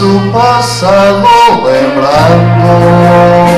nosso passado lembrando.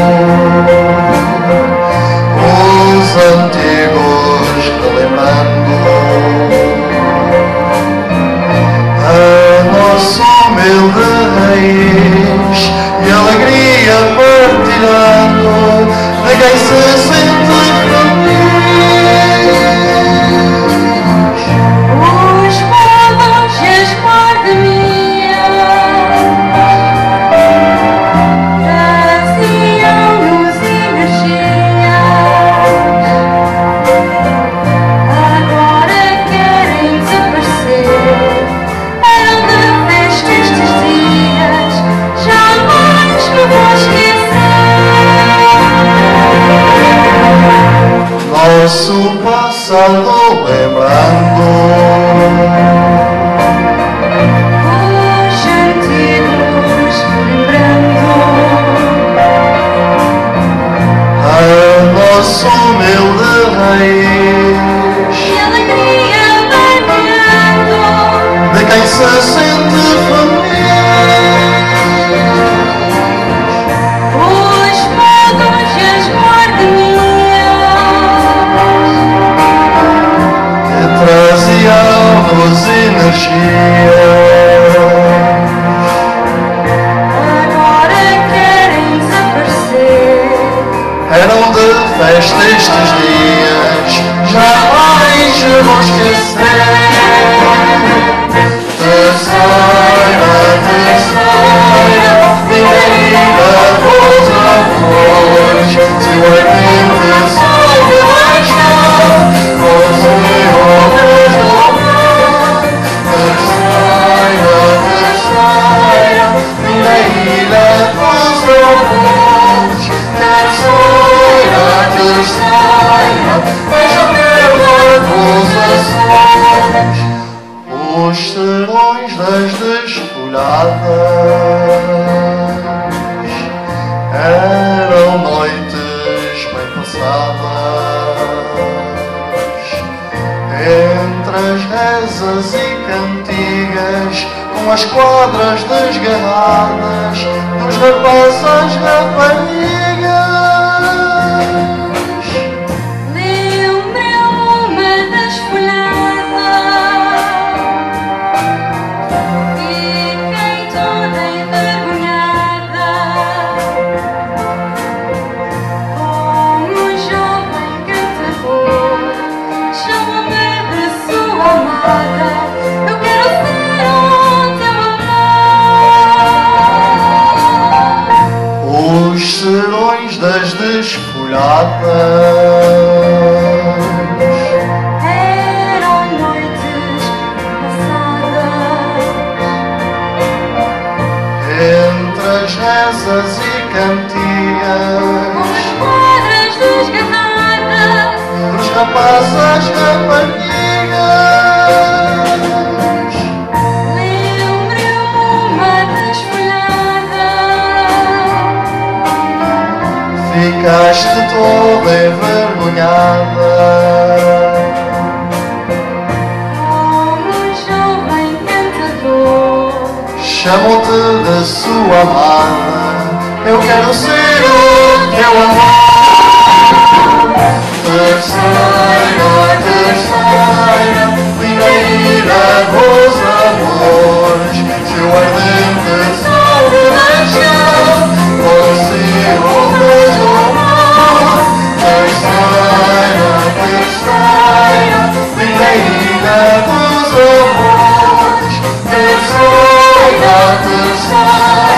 Nosso passado lembrando. Os sisters. Rezas e cantigas com as quadras desgarradas dos rapazes raparigas. Das desfolhadas Eram noites passadas. Entre as rezas e Com cantigas as quadras desgarradas dos rapazes raparigas. Ficaste toda envergonhada. Como um jovem cantador Chamam-te de sua amada. Eu quero ser o teu amor. Primeira dos amores. Terceira, terceira.